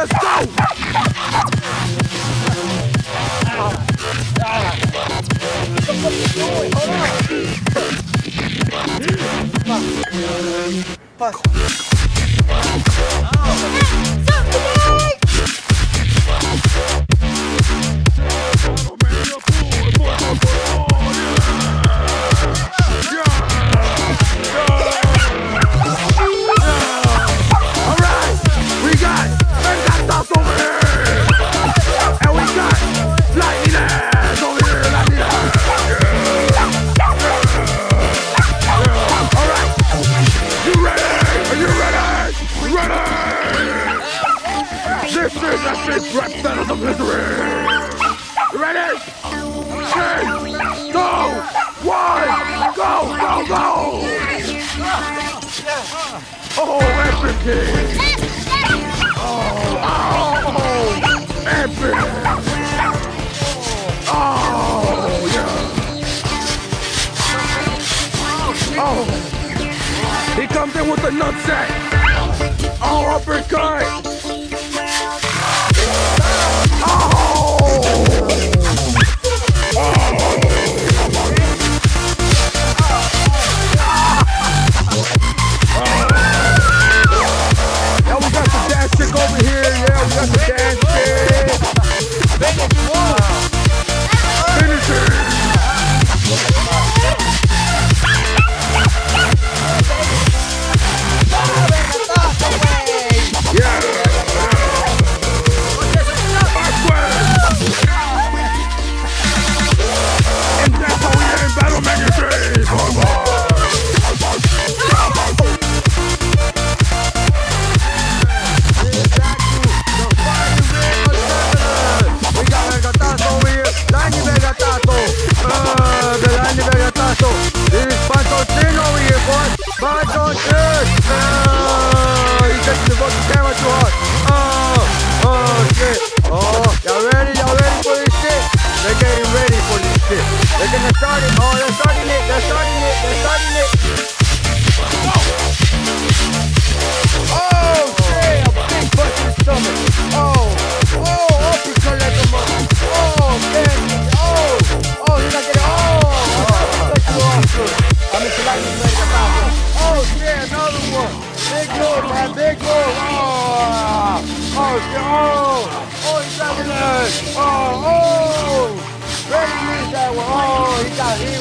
Let's go! Hold Oh, epic! Oh, oh, epic! Oh, yeah! Oh, he comes in with the nutsack! Oh, uppercut! Oh. They're getting ready for this shit. They're gonna start it. Oh, they're starting it. They're starting it. They're starting it.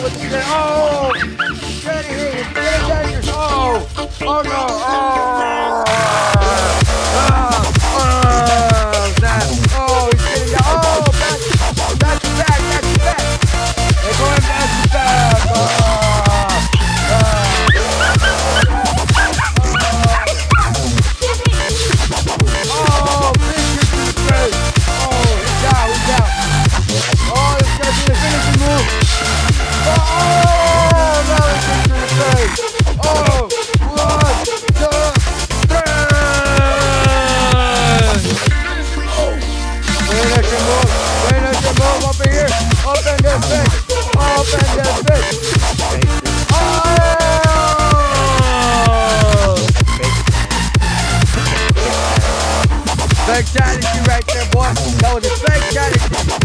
you Oh! Get out of here! Oh! Oh no! Oh! Fatality right there, boy. That was a fatality.